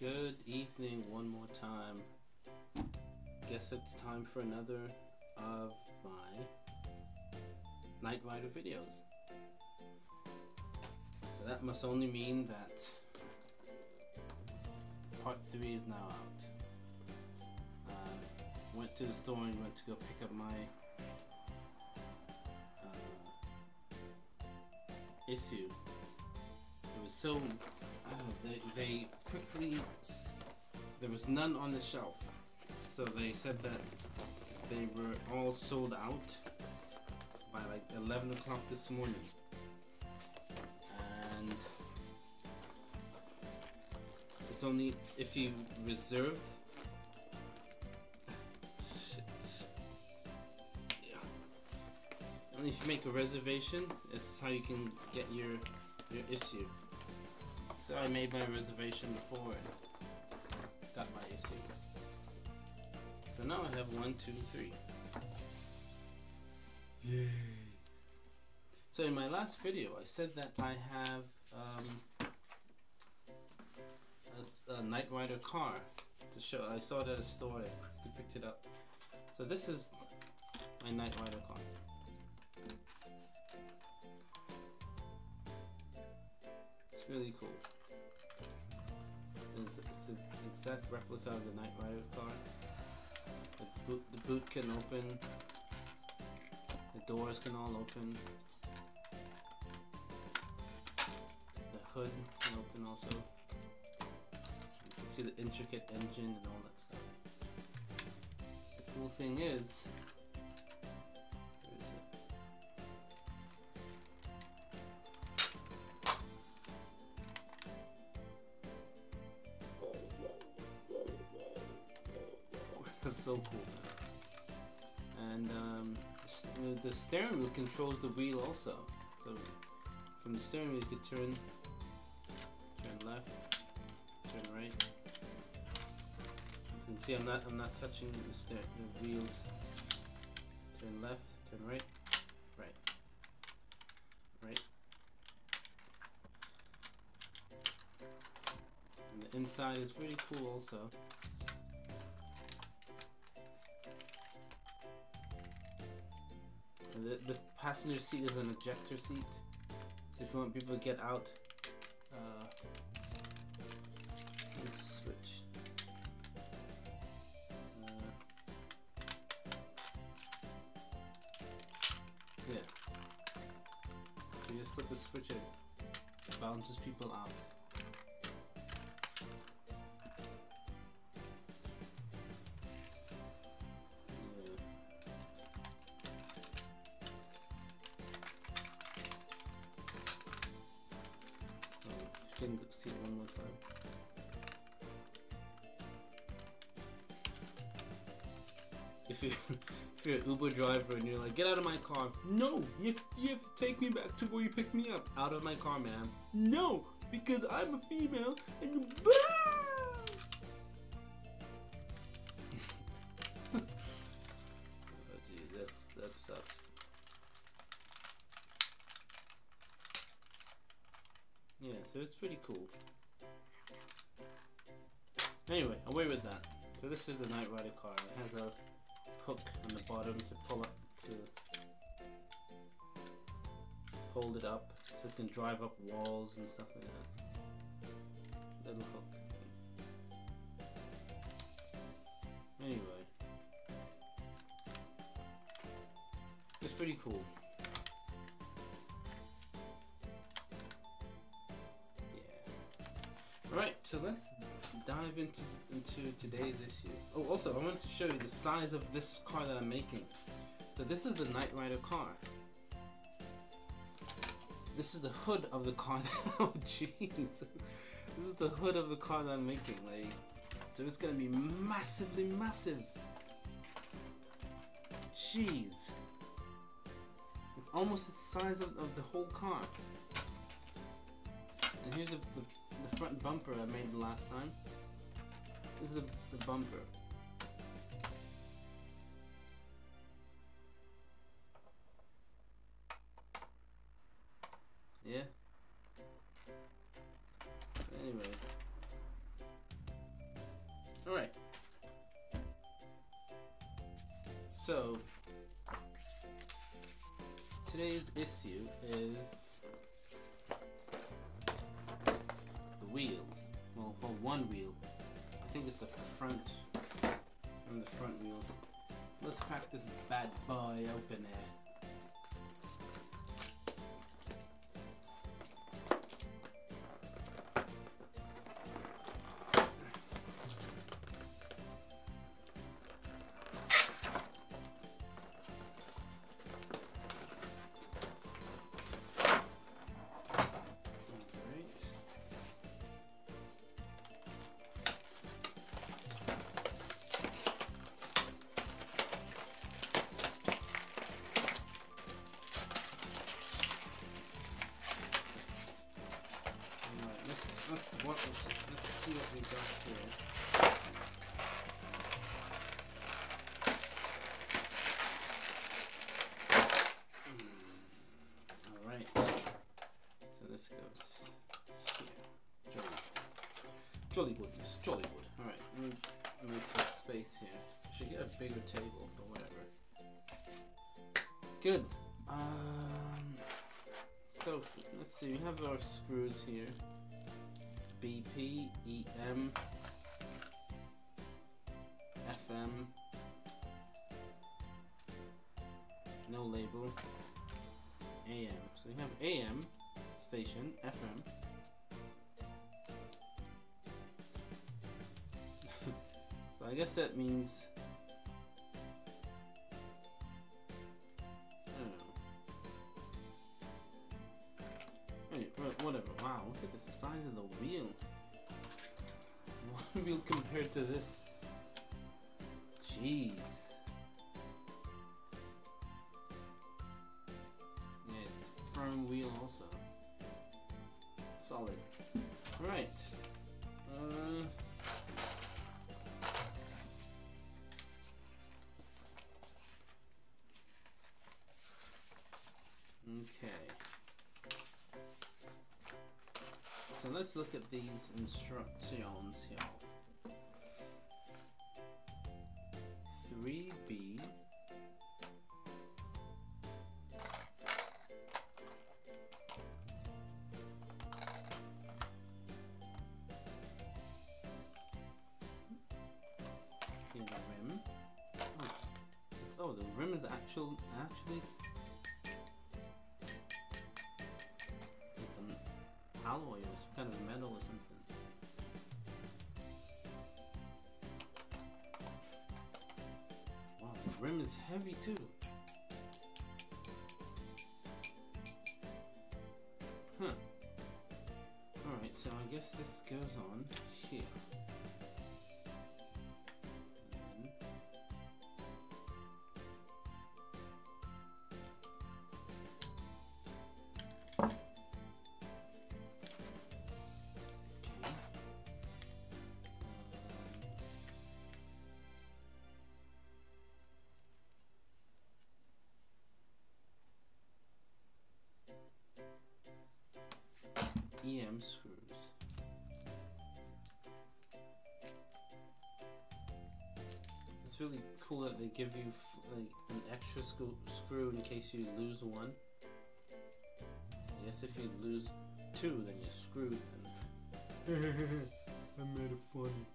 Good evening one more time. Guess it's time for another of my Knight Rider videos. So that must only mean that part 3 is now out. Uh, went to the store and went to go pick up my uh, issue. It was so Oh, they, they quickly there was none on the shelf. So they said that they were all sold out by like 11 o'clock this morning. And it's only if you reserved yeah. only if you make a reservation is how you can get your your issue so I made my reservation before and got my AC. So now I have one, two, three. Yay! So in my last video, I said that I have um, a, a Knight Rider car to show. I saw it at a store. I quickly picked it up. So this is my Knight Rider car. It's really cool. It's, an exact replica of the Knight Rider car. The boot, the boot can open. The doors can all open. The hood can open also. You can see the intricate engine and all that stuff. The cool thing is, cool. And um, the steering wheel controls the wheel also. So from the steering wheel you could turn, turn left, turn right. You can see I'm not I'm not touching the the wheels. Turn left, turn right, right, right. And the inside is pretty cool also. Passenger seat is an ejector seat. So if you want people to get out, If you if you're an Uber driver and you're like, get out of my car. No, you, you have to take me back to where you picked me up. Out of my car, ma'am. No, because I'm a female and oh, geez, that's that sucks. Yeah, so it's pretty cool. Anyway, away with that. So this is the Knight Rider car. It has a hook on the bottom to pull up to hold it up so it can drive up walls and stuff like that. Little hook. Anyway. It's pretty cool. Yeah. Alright, so let's dive into into today's issue. Oh, also, I want to show you the size of this car that I'm making. So this is the Knight Rider car. This is the hood of the car. oh, jeez. This is the hood of the car that I'm making. Like, so it's gonna be massively massive. Jeez. It's almost the size of, of the whole car. And here's the, the the front bumper I made the last time. This is the, the bumper. Yeah. Anyways. Alright. So, today's issue is the wheels. Well, well one wheel. I think it's the front, and the front wheels. Let's crack this bad boy open there. Let's see what we got here. Hmm, Alright. So this goes here. Jolly. Jolly goodness, jolly good. Alright, let me make some space here. I should get a bigger table, but whatever. Good. Um so let's see, we have our screws here. BP, EM, FM, no label, AM. So we have AM station, FM. so I guess that means. Let's look at these instructions here. 3B Okay, the rim. Oh, it's, it's oh the rim is actual actually alloy kind of metal or something. Wow, the rim is heavy too. Huh. Alright, so I guess this goes on here. You lose one. I guess if you lose two, then you're screwed. I made it funny.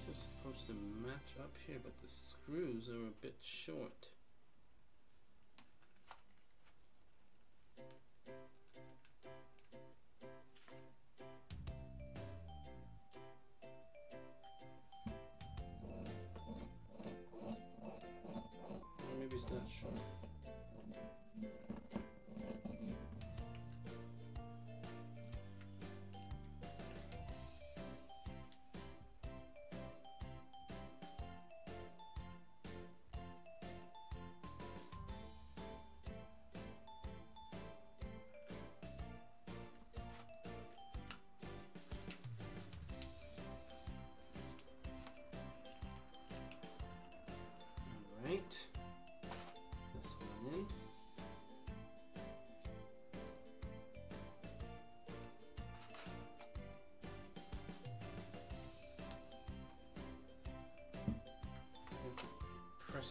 These are supposed to match up here, but the screws are a bit short.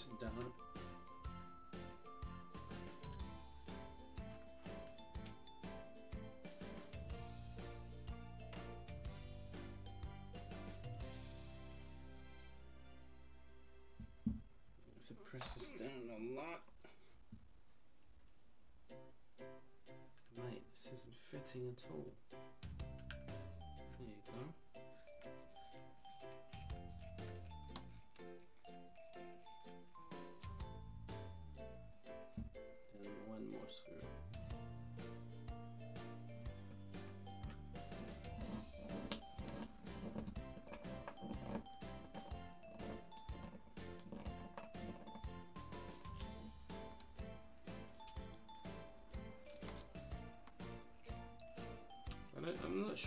Down. So press this down a lot. Right, this isn't fitting at all.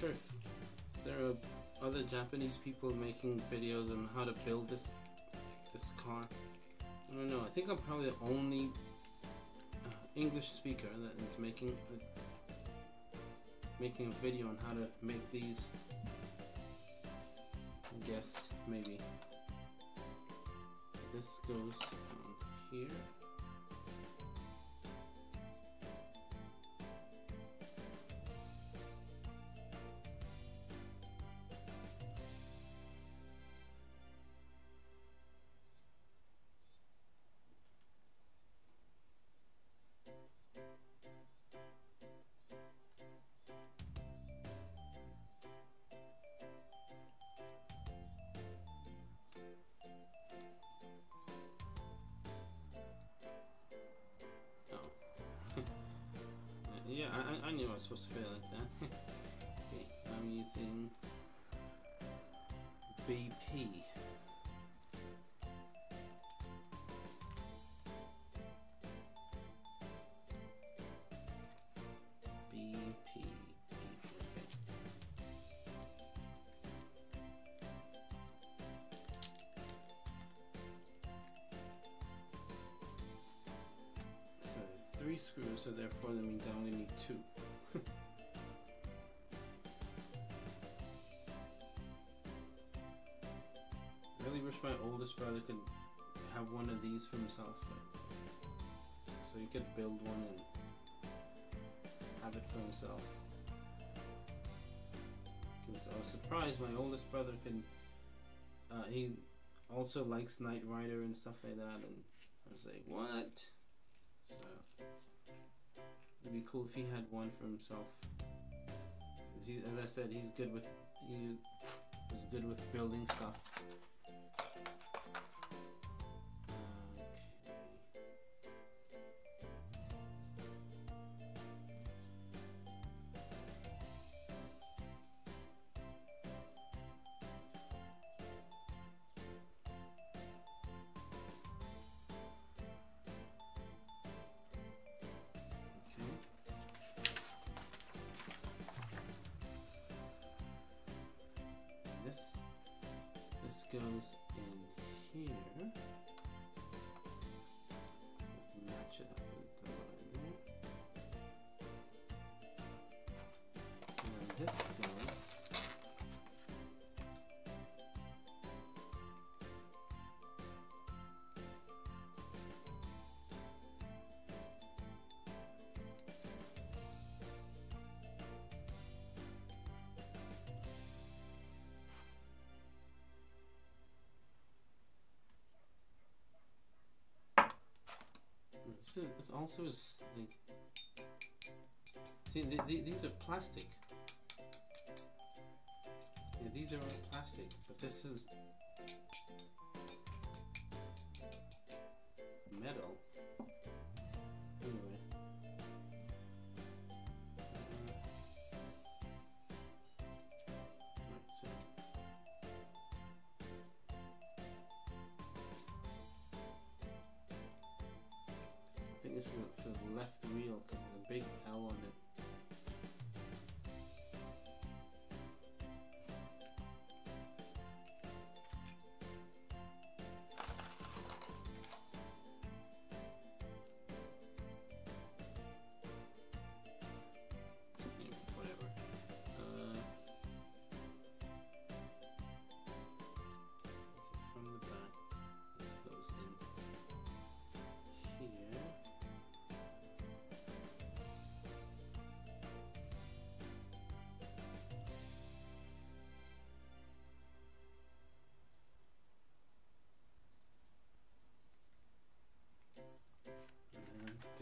Sure if there are other Japanese people making videos on how to build this this car. I don't know. I think I'm probably the only uh, English speaker that is making a, making a video on how to make these. I guess maybe this goes here. BP. BP. So three screws, so therefore that means I only need two. Oldest brother could have one of these for himself, so he could build one and have it for himself. Because I was surprised my oldest brother can. Uh, he also likes Knight Rider and stuff like that, and I was like, what? So it'd be cool if he had one for himself. He, as I said, he's good with he was good with building stuff. This this goes in here. Match it up with the line there. And this This, is, this also is like. See, th- th- these are plastic. Yeah, these are all plastic, but this is metal.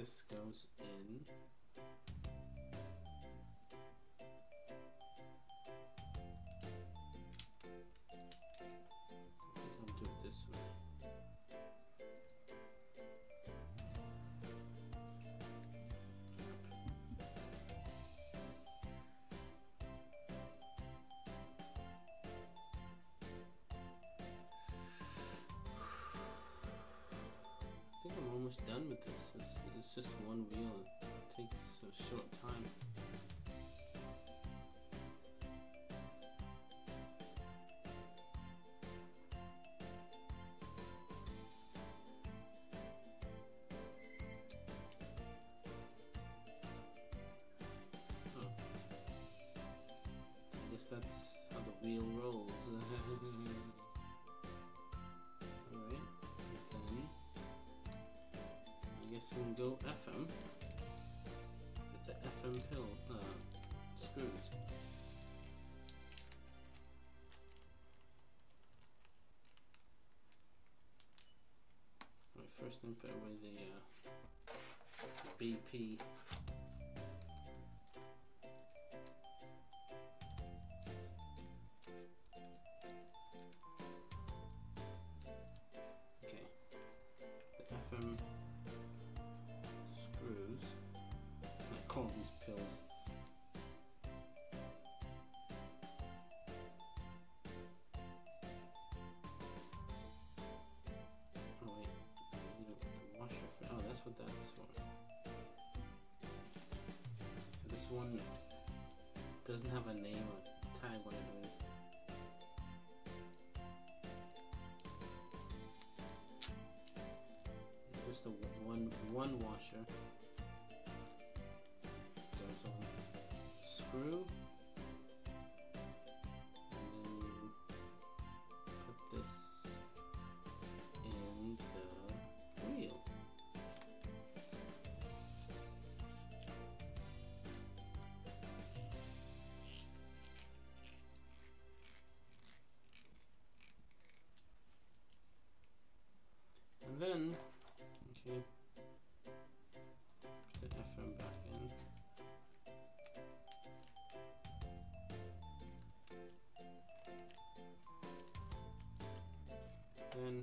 This goes in. Almost done with this. It's, it's just one wheel. It takes a short time. First then put away the uh, BP. Okay, the FM screws. I call these pills. Anything. Just the one one washer screw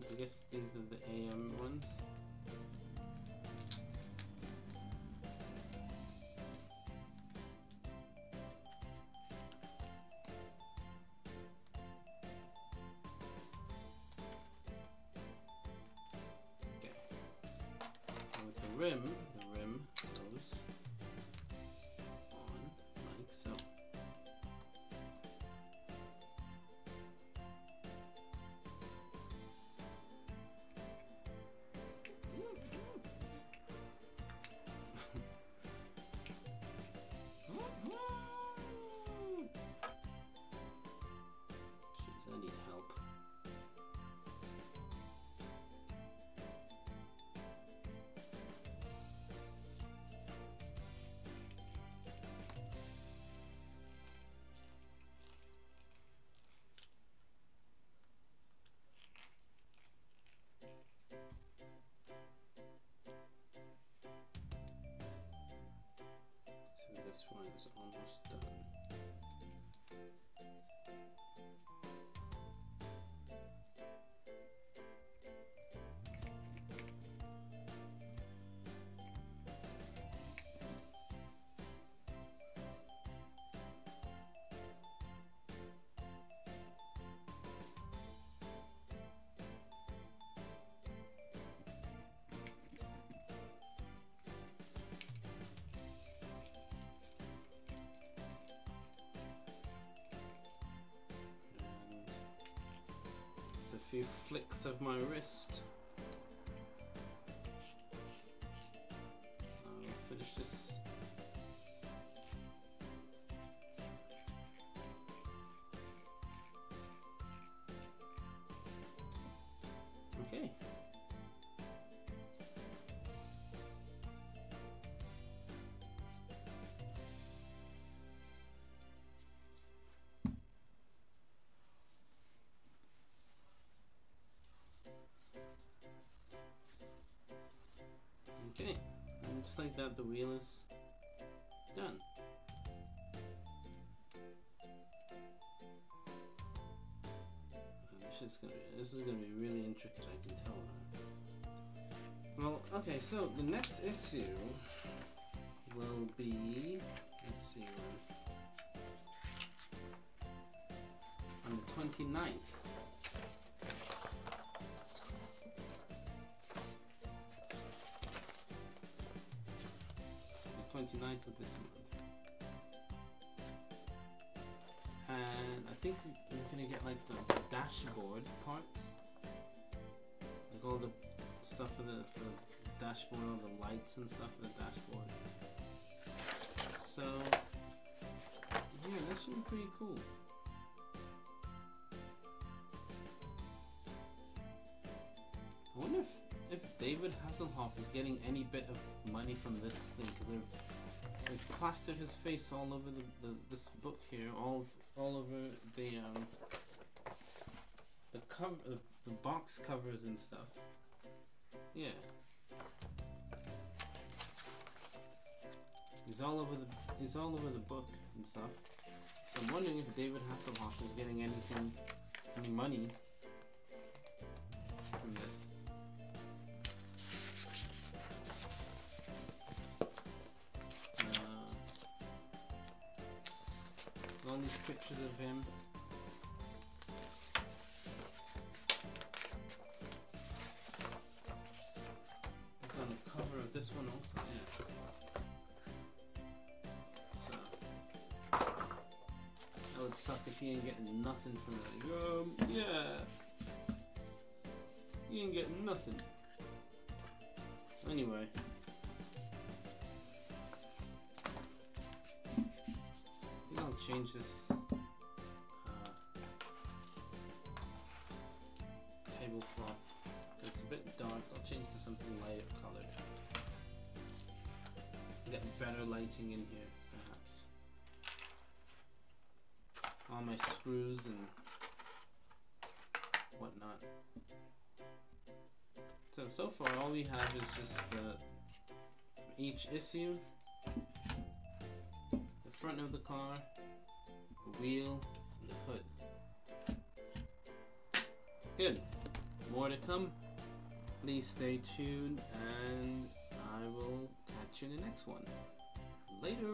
I guess these are the AM ones. Few flicks of my wrist. And just like that, the wheel is done. This is gonna be, this is gonna be really intricate. I can tell. Well, okay. So the next issue will be. Let's see. On the 29th. 29th of this month. And I think we're gonna get like the dashboard parts. Like all the stuff for the, for the dashboard, all the lights and stuff for the dashboard. So, yeah, that should be pretty cool. David Hasselhoff is getting any bit of money from this thing because they've, they've plastered his face all over the, the this book here, all all over the um, the cover, the, the box covers and stuff. Yeah. He's all over the he's all over the book and stuff. So I'm wondering if David Hasselhoff is getting anything any money from this. Pictures of him. Look on the cover of this one also, yeah. So that would suck if he ain't getting nothing from that. Um, yeah. You ain't getting nothing. Anyway. Change this uh, tablecloth. It's a bit dark. I'll change to something lighter colored. Get better lighting in here, perhaps. All my screws and whatnot. So, so far all we have is just the, each issue, the front of the car, wheel, and the hood. Good. More to come. Please stay tuned and I will catch you in the next one. Later.